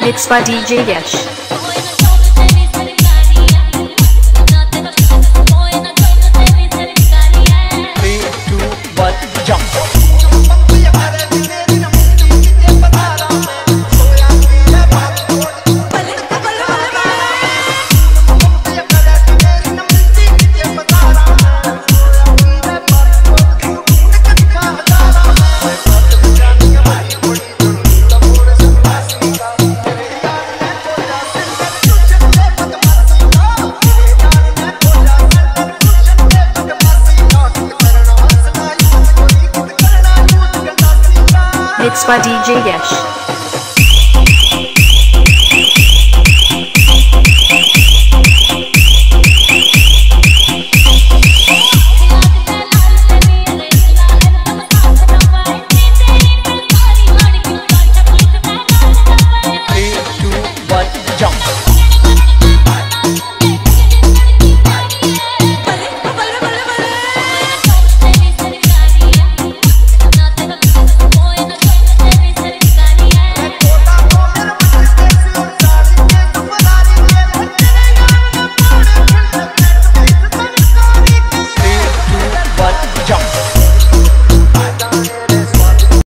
Mixed by DJ Yesh. mixed by DJ Yesh.